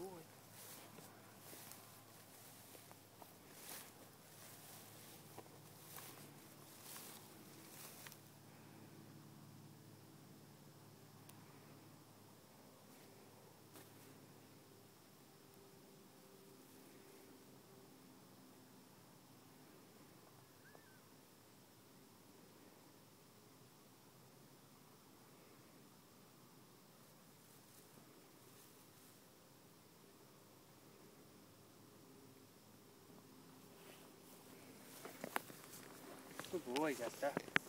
boa. 動いちゃった。